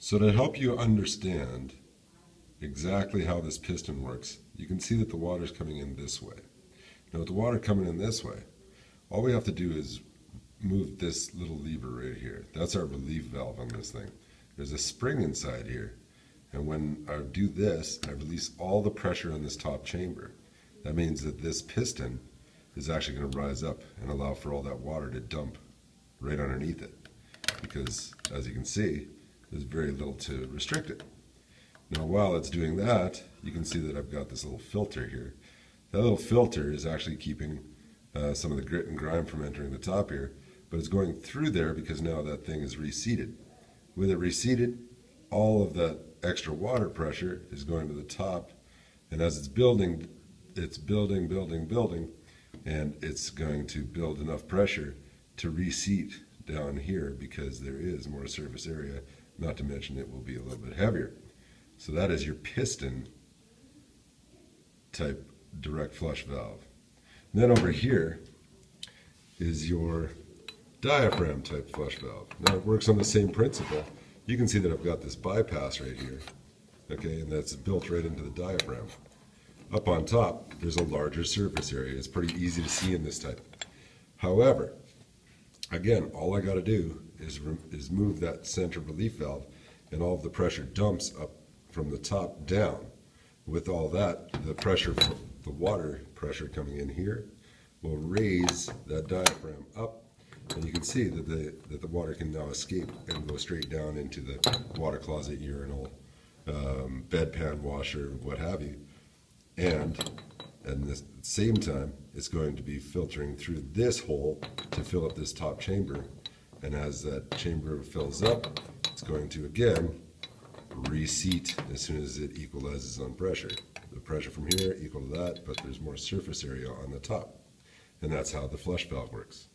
So to help you understand exactly how this piston works, you can see that the water is coming in this way. Now with the water coming in this way, all we have to do is move this little lever right here. That's our relief valve on this thing. There's a spring inside here. And when I do this, I release all the pressure in this top chamber. That means that this piston is actually going to rise up and allow for all that water to dump right underneath it. Because as you can see, there's very little to restrict it. Now while it's doing that, you can see that I've got this little filter here. That little filter is actually keeping uh, some of the grit and grime from entering the top here, but it's going through there because now that thing is reseated. With it reseated, all of that extra water pressure is going to the top, and as it's building, it's building, building, building, and it's going to build enough pressure to reseat down here because there is more surface area, not to mention it will be a little bit heavier. So that is your piston type direct flush valve. And then over here is your diaphragm type flush valve. Now it works on the same principle. You can see that I've got this bypass right here, okay, and that's built right into the diaphragm. Up on top, there's a larger surface area. It's pretty easy to see in this type. However, again, all I got to do is, is move that center relief valve and all of the pressure dumps up from the top down. With all that, the pressure, the water pressure coming in here will raise that diaphragm up and you can see that the, that the water can now escape and go straight down into the water closet, urinal, um, bedpan washer, what have you. And at the same time, it's going to be filtering through this hole to fill up this top chamber. And as that chamber fills up, it's going to again reseat as soon as it equalizes on pressure. The pressure from here equal to that, but there's more surface area on the top. And that's how the flush valve works.